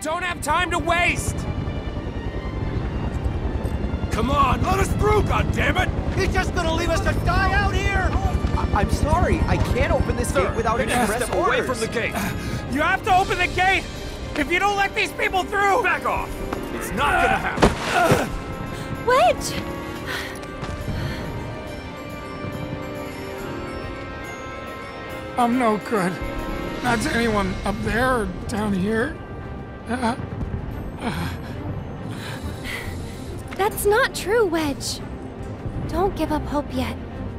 don't have time to waste! Come on, let us through, goddammit! He's just gonna leave us to die out here! I- am sorry, I can't open this gate without express step orders. away from the gate! You have to open the gate! If you don't let these people through! Back off! It's not gonna happen! Wedge! I'm no good. Not to anyone up there or down here. That's not true, Wedge. Don't give up hope yet.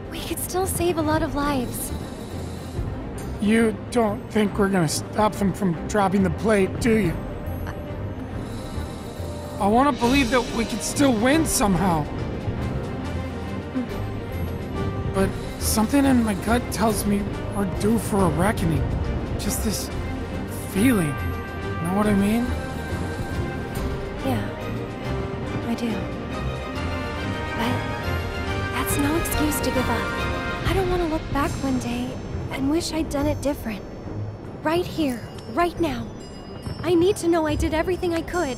We could still save a lot of lives. you don't think we're gonna stop them from dropping the plate, do you? I want to believe that we could still win somehow. But something in my gut tells me we're due for a reckoning. Just this feeling. Know what I mean? Yeah, I do. But that's no excuse to give up. I don't want to look back one day and wish I'd done it different. Right here, right now. I need to know I did everything I could.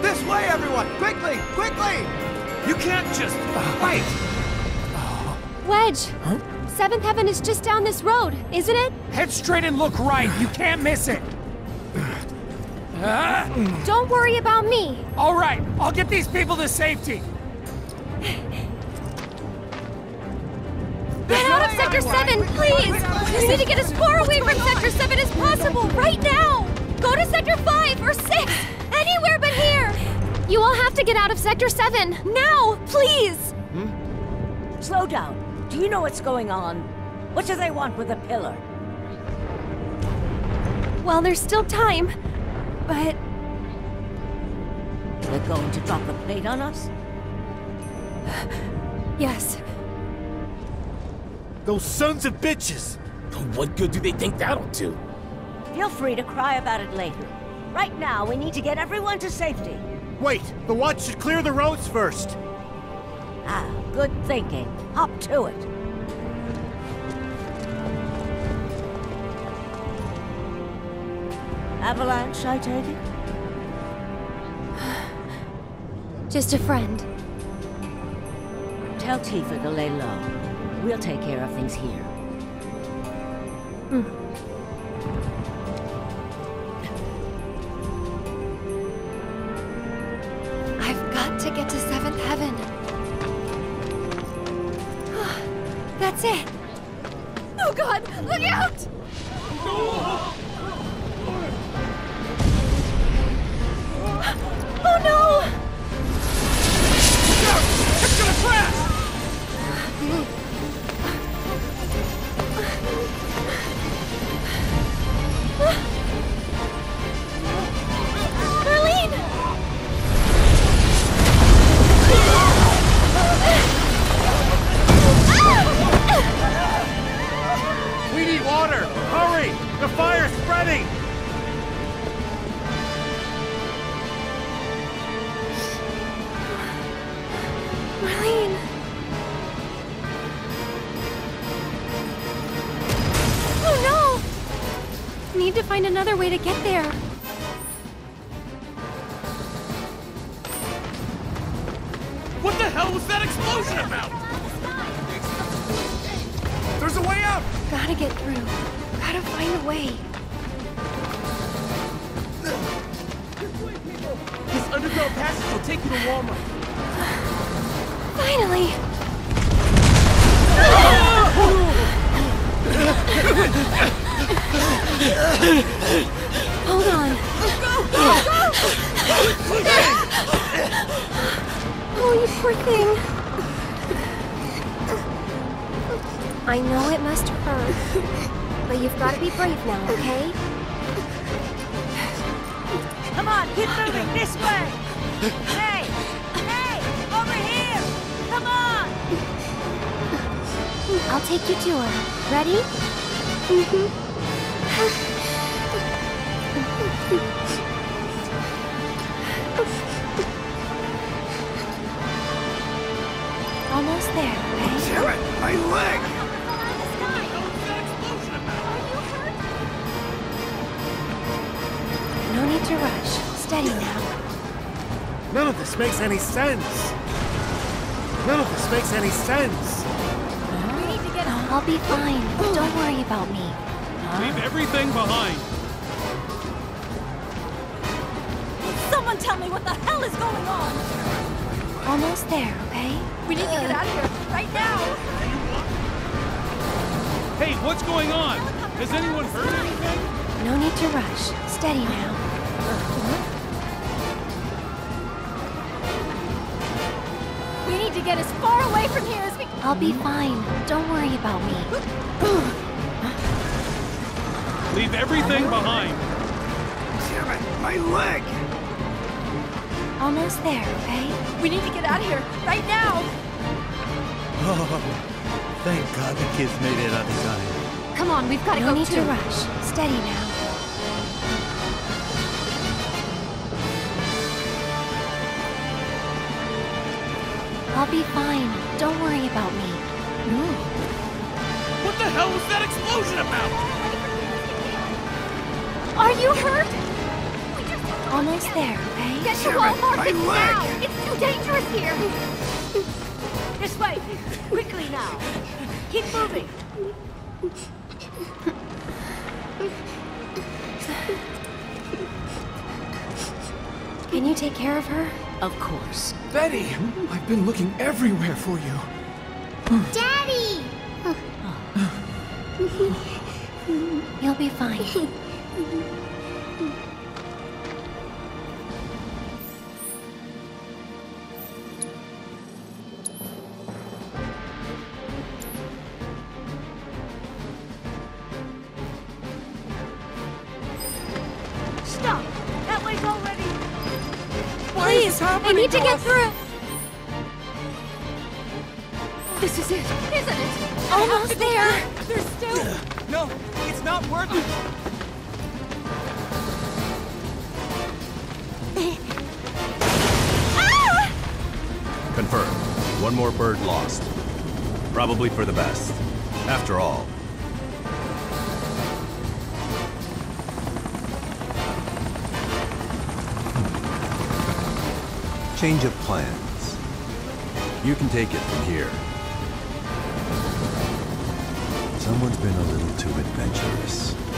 This way, everyone! Quickly! Quickly! You can't just... Wait! Wedge! Huh? Seventh Heaven is just down this road, isn't it? Head straight and look right. You can't miss it. Don't worry about me. All right, I'll get these people to safety. Get out of Sector 7, please! You need to get as far away from Sector 7 as possible, right now! Go to Sector 5 or 6! Anywhere but here! You all have to get out of Sector 7, now, please! Hmm? Slow down. Do you know what's going on? What do they want with the pillar? Well, there's still time, but They're going to drop the plate on us? yes. Those sons of bitches! What good do they think that'll do? Feel free to cry about it later. Right now, we need to get everyone to safety. Wait, the watch should clear the roads first. Ah, good thinking. Hop to it. Avalanche, I take it? Just a friend. Tell Tifa to lay low. We'll take care of things here. I've That's it. Oh god, look out! Find another way to get there. Almost there, okay? Damn it, my leg! No need to rush. Steady now. None of this makes any sense. None of this makes any sense. I'll be fine. Don't worry about me. Leave everything behind. Someone tell me what the hell is going on! Almost there, okay? We need to get out of here right now! Hey, what's going on? Has anyone heard anything? No need to rush. Steady now. We need to get as far away from here as we I'll be fine. Don't worry about me. Leave everything behind. Damn it, my leg! Almost there, okay? We need to get out of here right now. Oh, thank God the kids made it out of time. Come on, we've got to No go need too. to rush. Steady now. I'll be fine. Don't worry about me. No. What the hell was that explosion about? Are you hurt? Almost there, okay? Get to Damn it, Walmart my now. leg. It's too dangerous here. This way! Quickly now! Keep moving! You take care of her? Of course. Betty! I've been looking everywhere for you. Daddy! You'll be fine. Probably for the best. After all. Change of plans. You can take it from here. Someone's been a little too adventurous.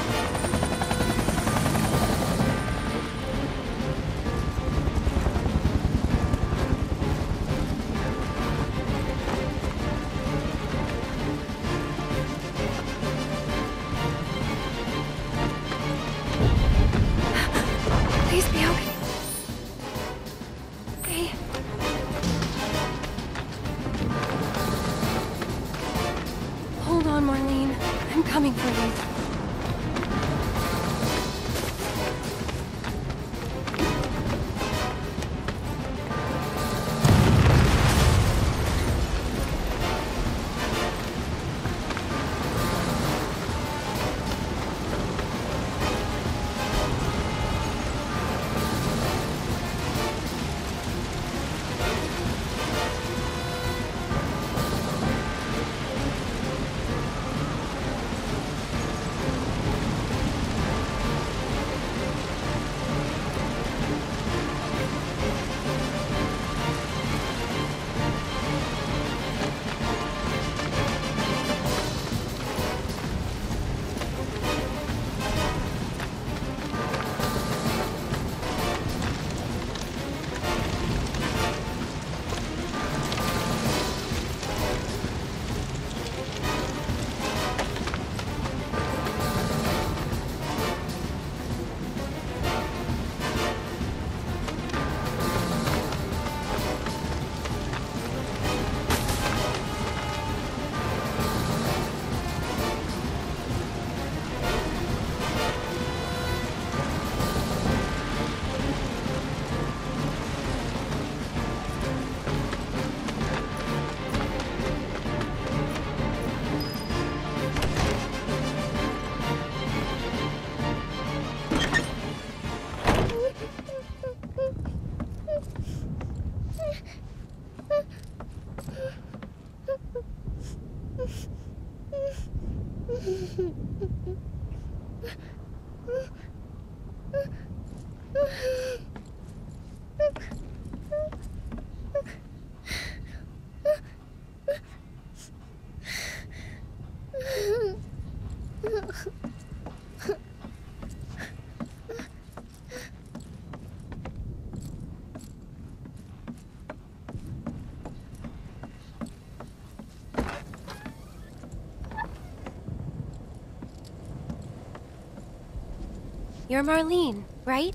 You're Marlene, right?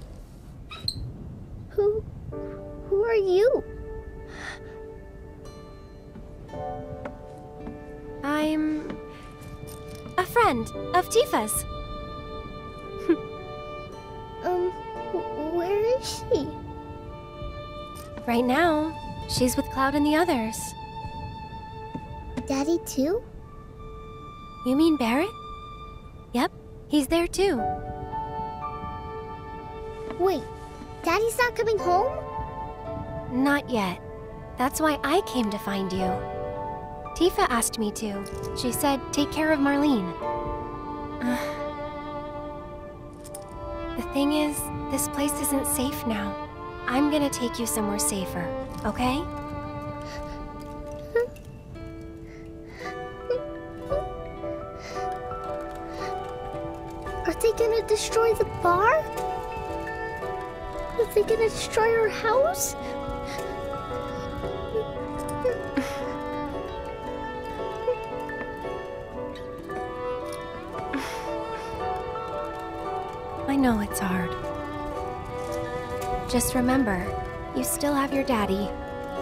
Who... who are you? I'm... a friend of Tifa's. um, wh- where is she? Right now, she's with Cloud and the others. Daddy too? You mean Barret? Yep, he's there too. Coming home? Not yet. That's why I came to find you. Tifa asked me to. She said, take care of Marlene. the thing is, this place isn't safe now. I'm gonna take you somewhere safer, okay? They gonna destroy our house? I know it's hard. Just remember, you still have your daddy.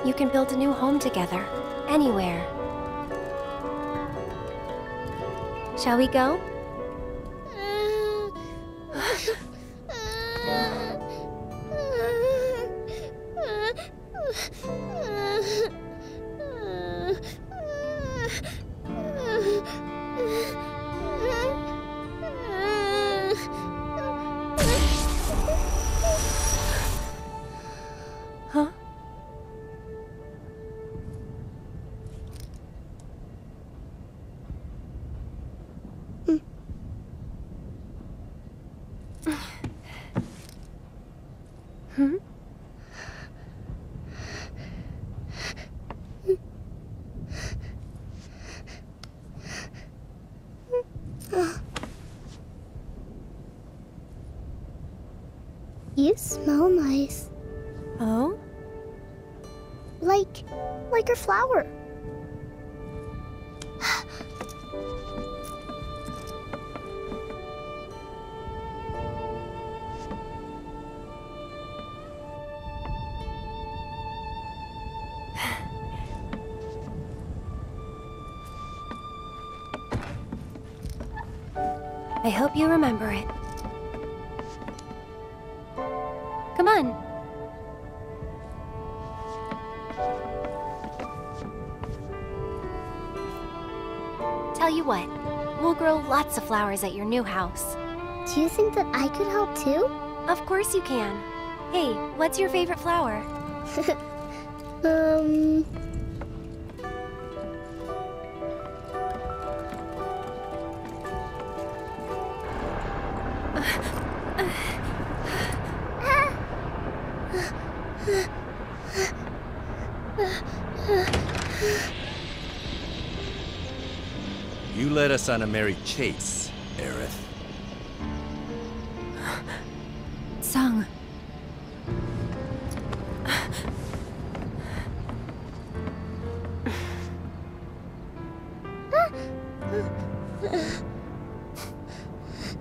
You can build a new home together, anywhere. Shall we go? Huh? Hmm? Smell nice. Oh? Like, like a flower. I hope you remember it. Lots of flowers at your new house. Do you think that I could help too? Of course you can. Hey, what's your favorite flower? um. You led us on a merry chase, Aerith. Tseng.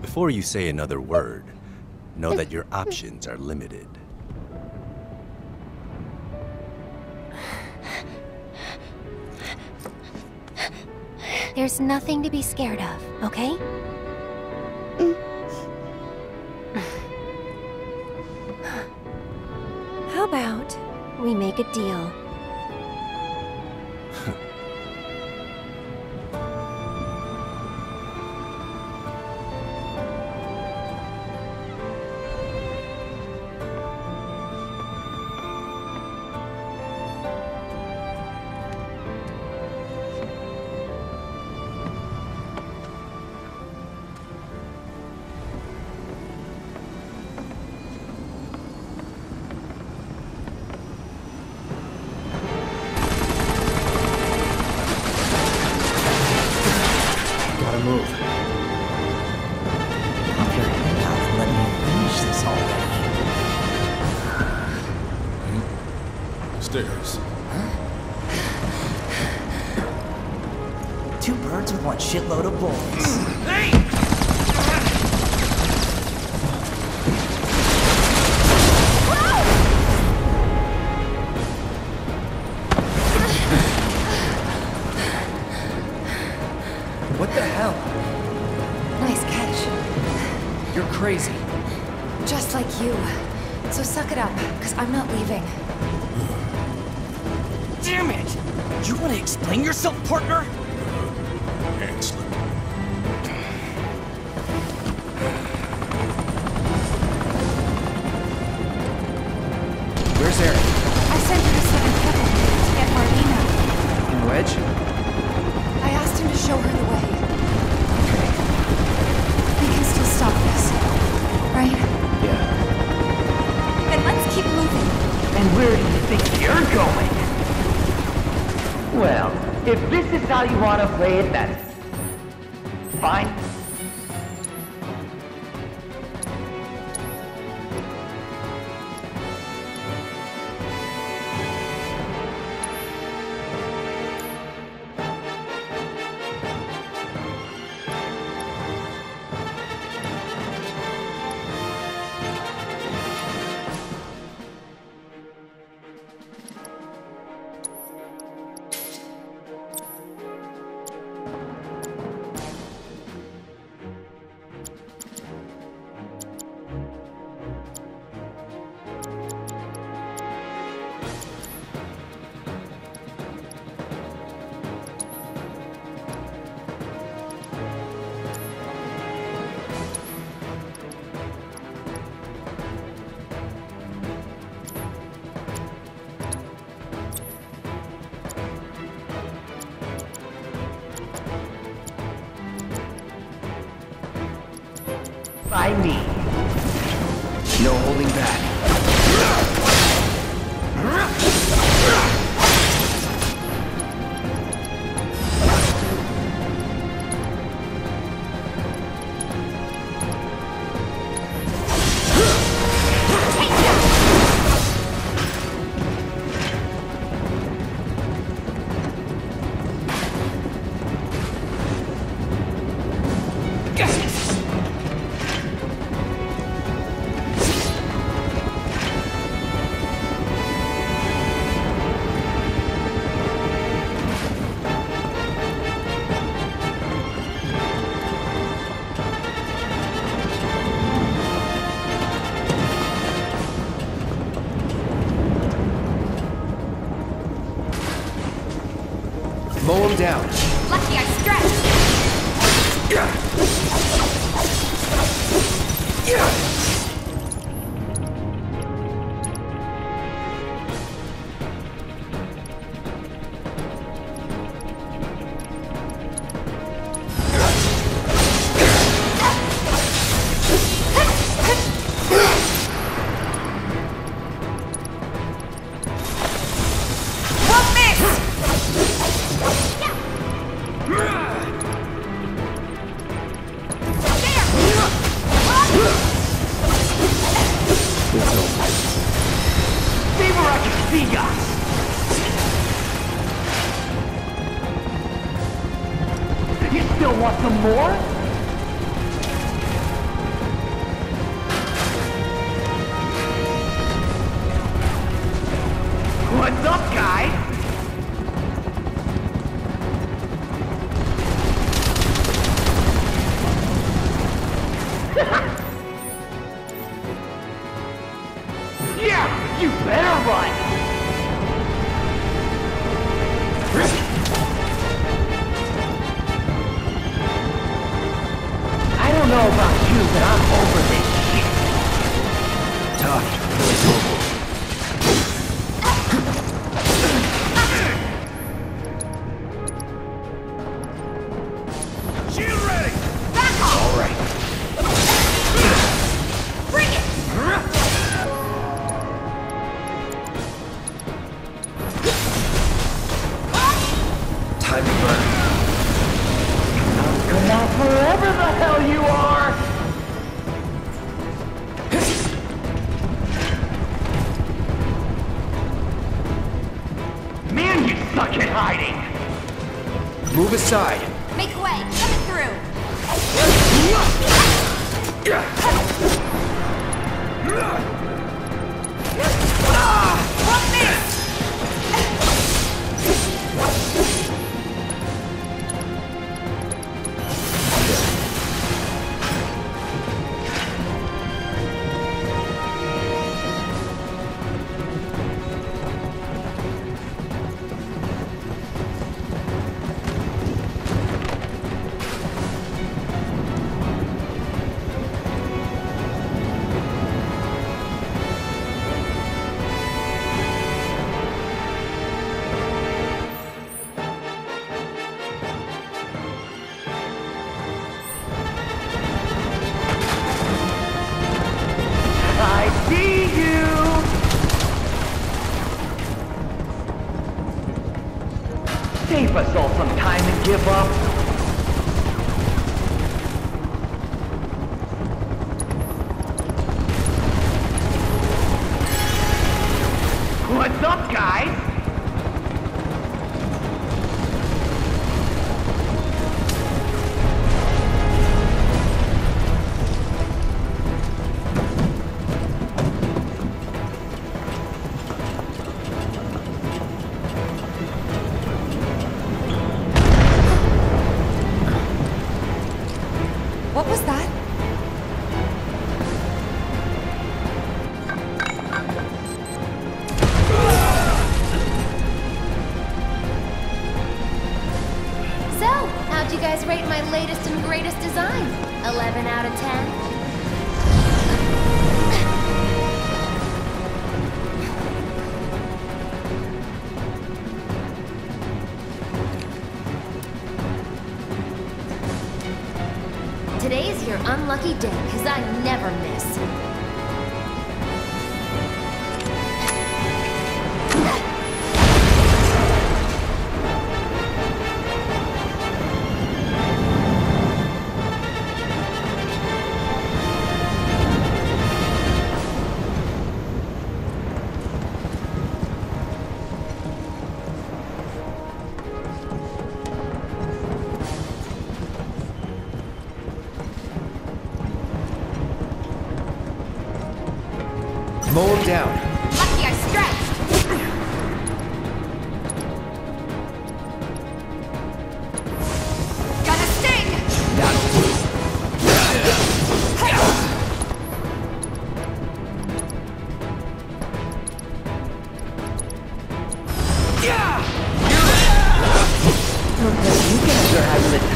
Before you say another word, know that your options are limited. There's nothing to be scared of, okay? Mm. How about we make a deal? Explain yourself, partner! Excellent. how you want to play it then.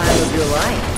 Time of your life.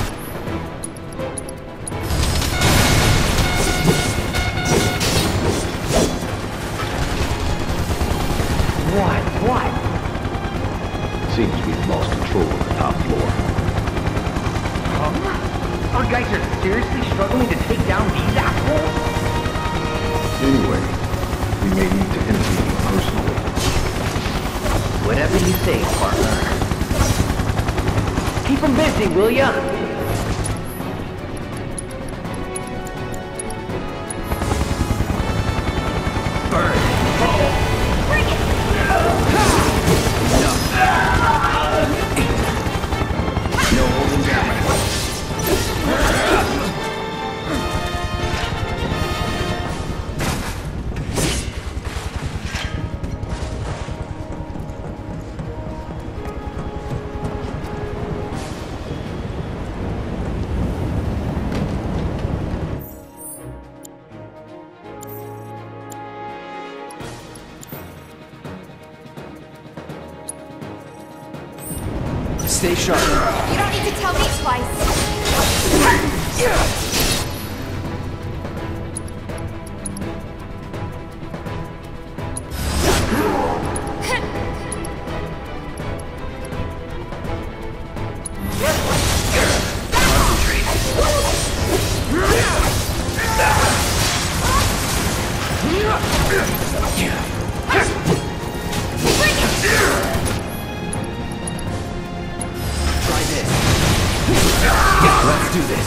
Let's do this.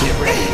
Get ready.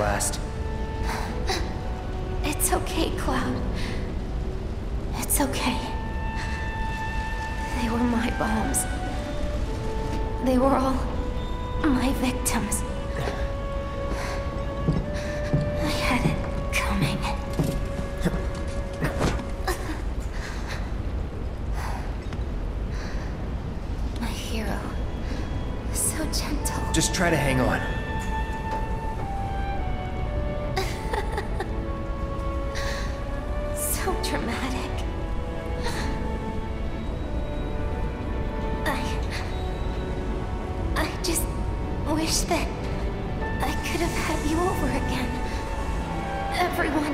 last. everyone.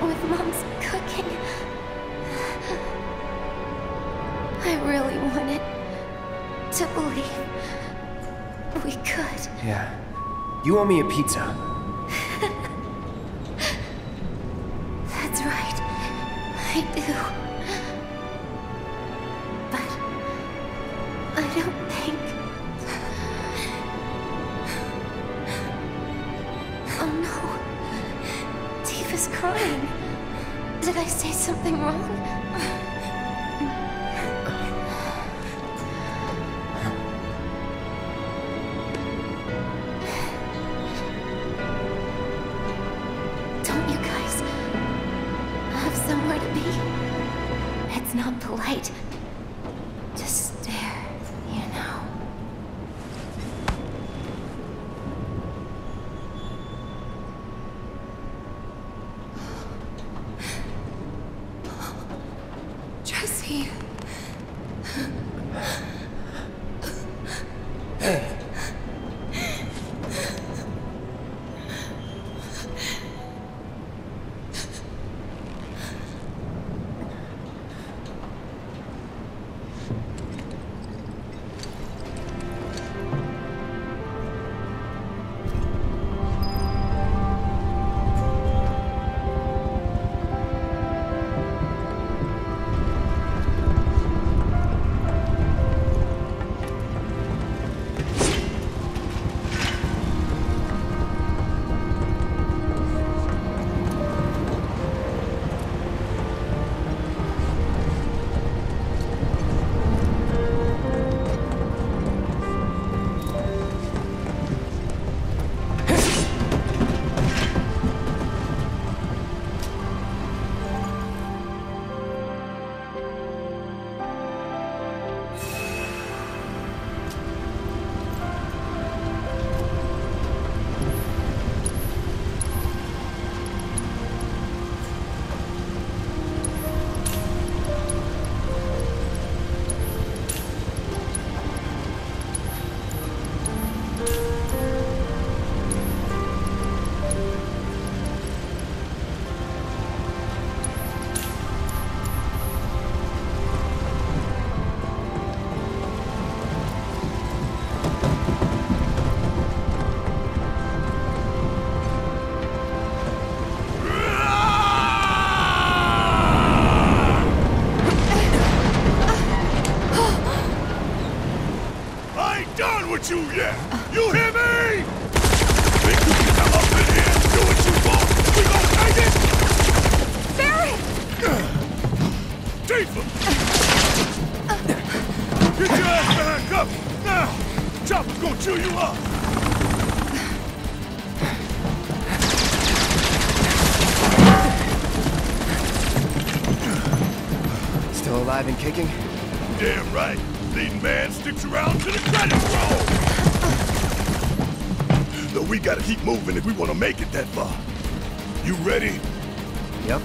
With Mom's cooking. I really wanted to believe we could. Yeah. You owe me a pizza. That's right. I do. been kicking? Damn right. Leading man sticks around to the credit roll! Though we gotta keep moving if we wanna make it that far. You ready? Yep.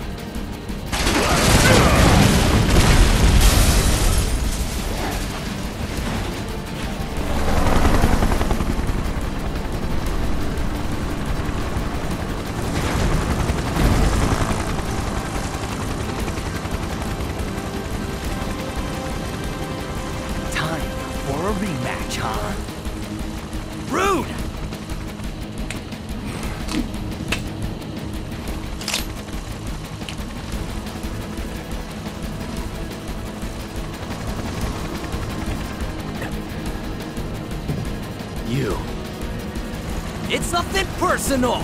arsenal,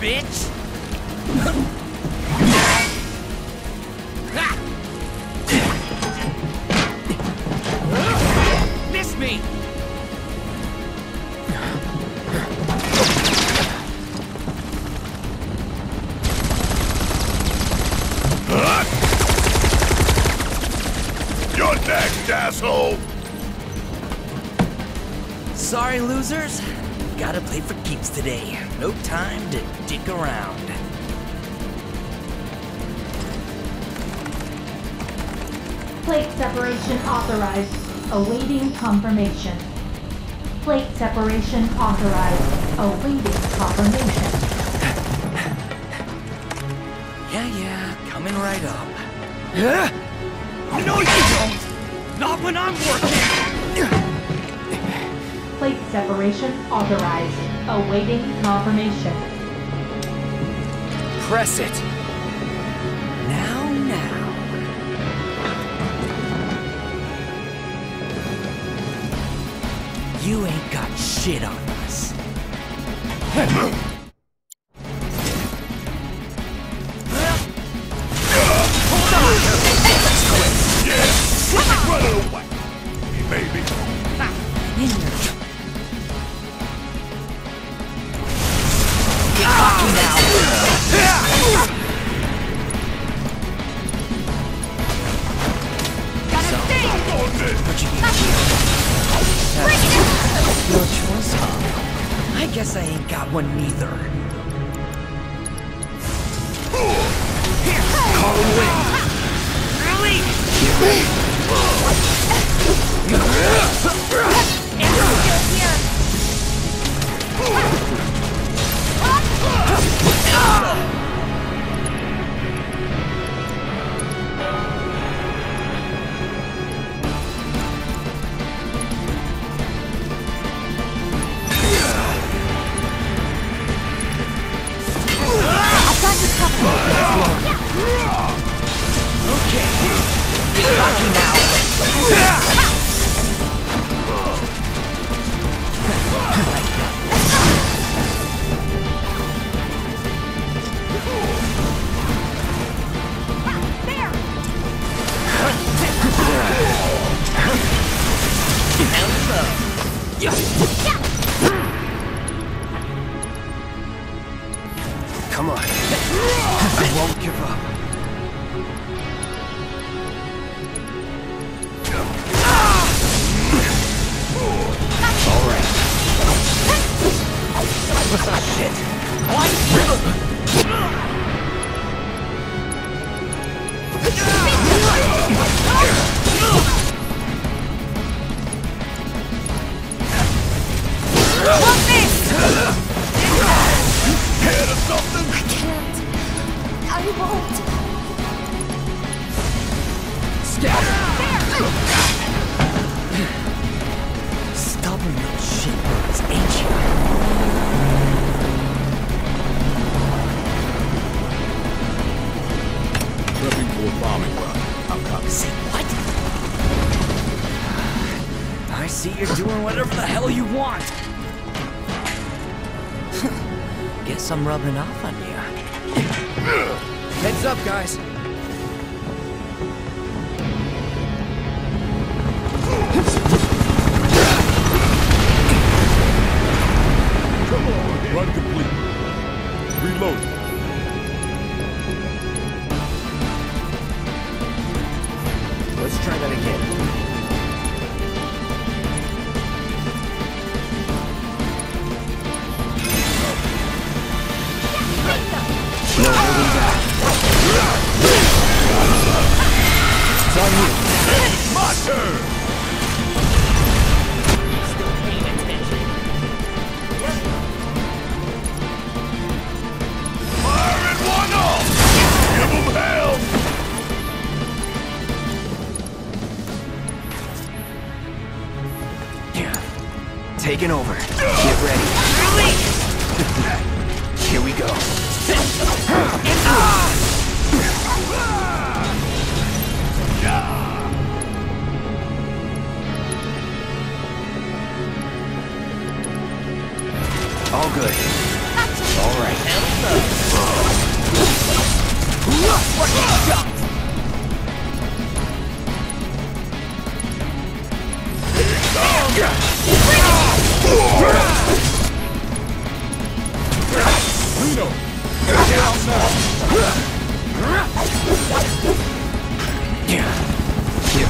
bitch! authorized, awaiting confirmation. Plate separation authorized, awaiting confirmation. yeah, yeah, coming right up. Yeah? No you don't! Not when I'm working! Plate separation authorized, awaiting confirmation. Press it! shit on.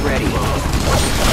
ready.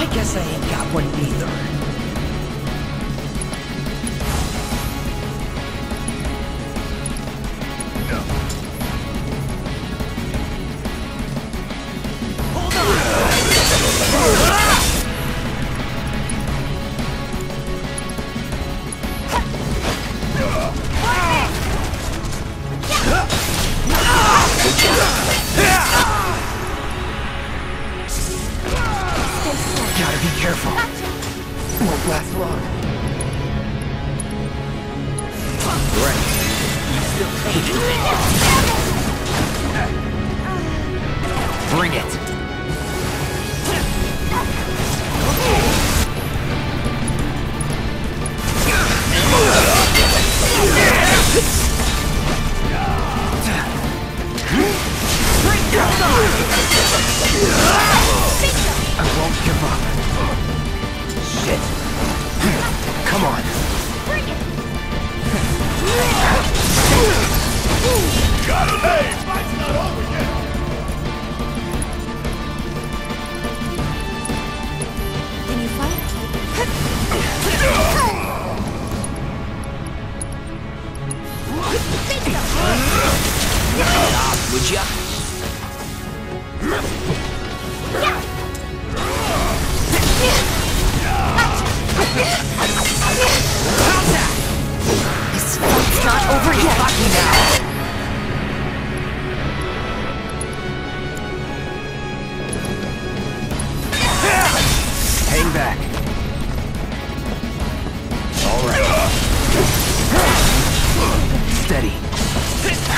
I guess I ain't got one either.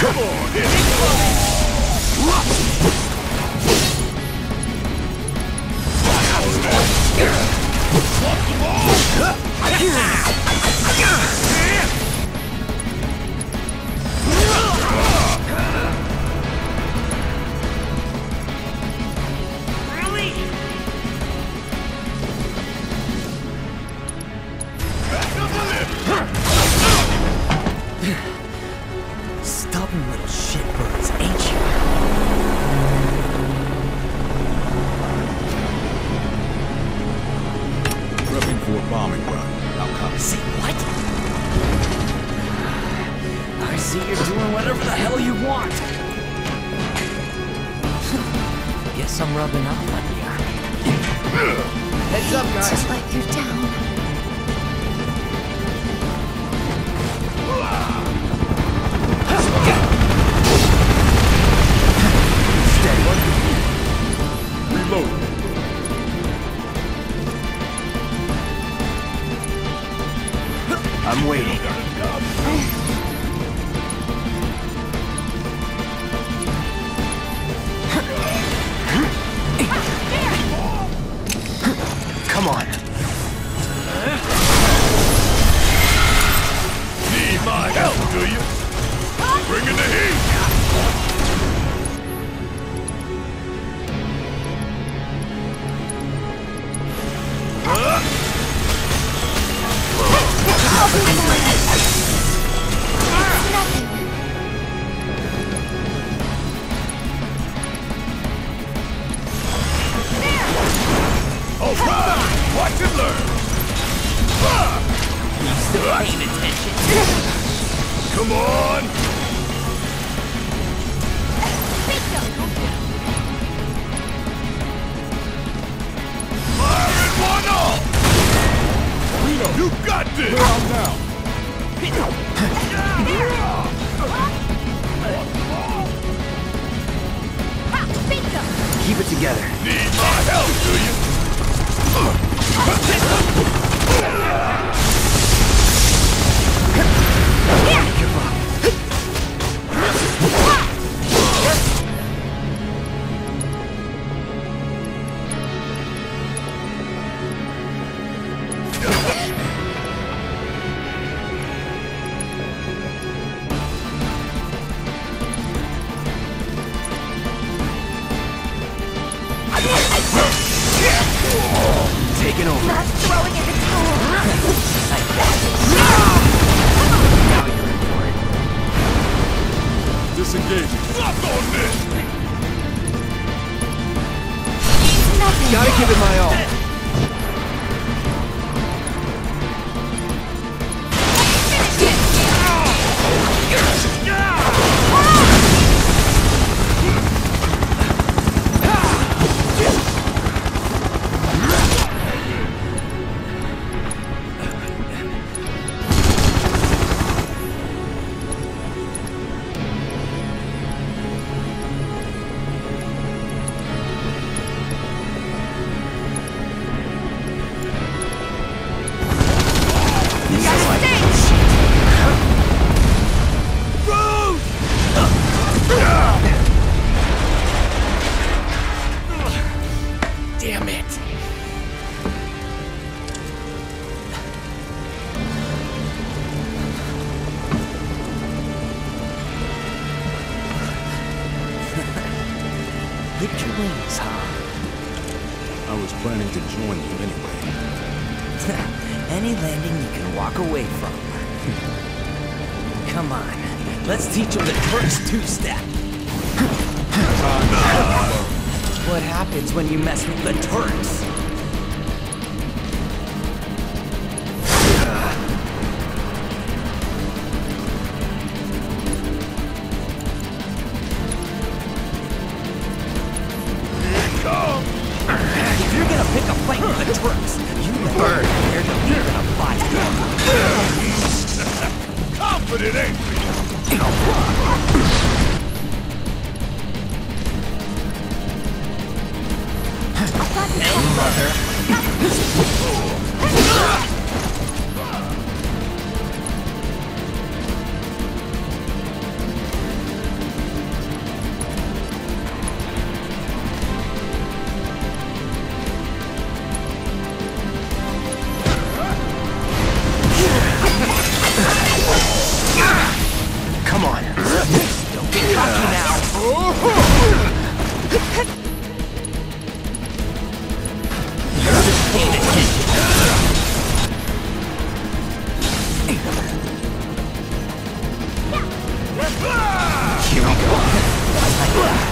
Come on, hit it! Watch the ball! paying attention. Come on! Fire at one all! Rito, you got this! We're out now! Keep it together. Need my help, do you? Yeah. Ugh!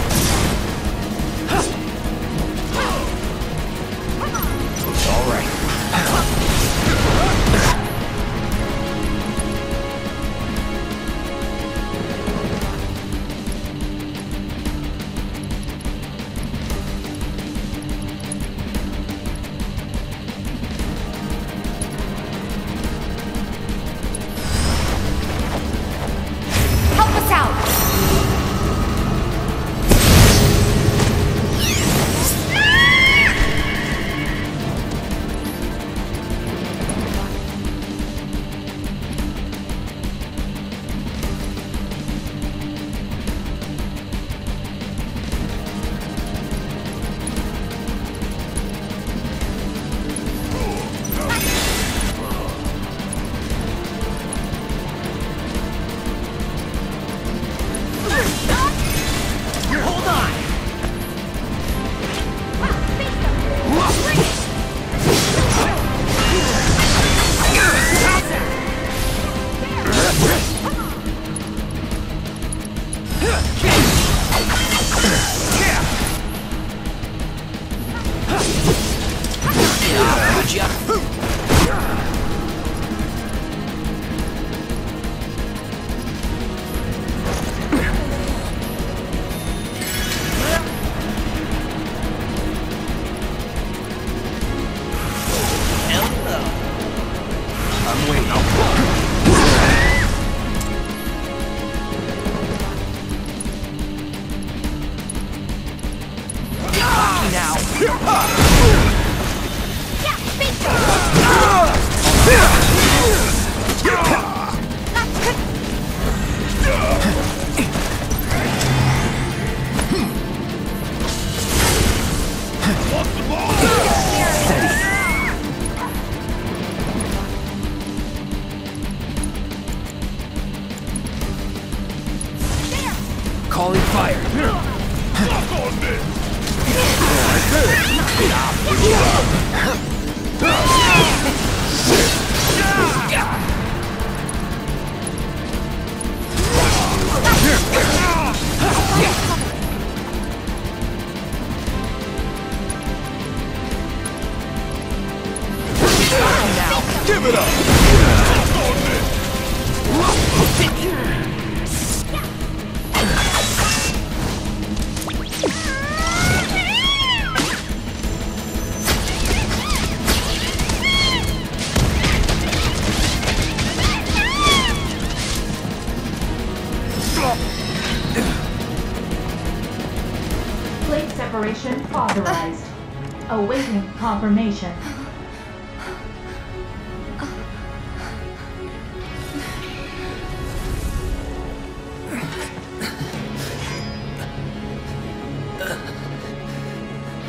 Confirmation.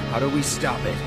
How do we stop it?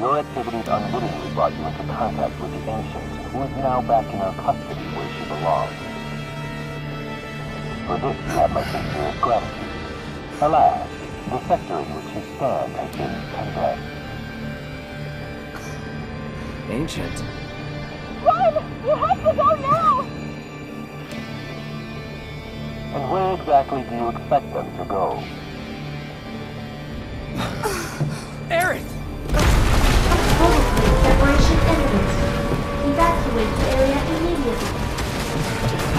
Your activities unwittingly brought you into contact with the Ancients, who is now back in her custody where she belongs. For this you have my sincerest gratitude. Alas, the sector in which you stand has been condemned. Ancient. Run! You have to go now! And where exactly do you expect them to go? Aerith! Imminent. Evacuate the area immediately.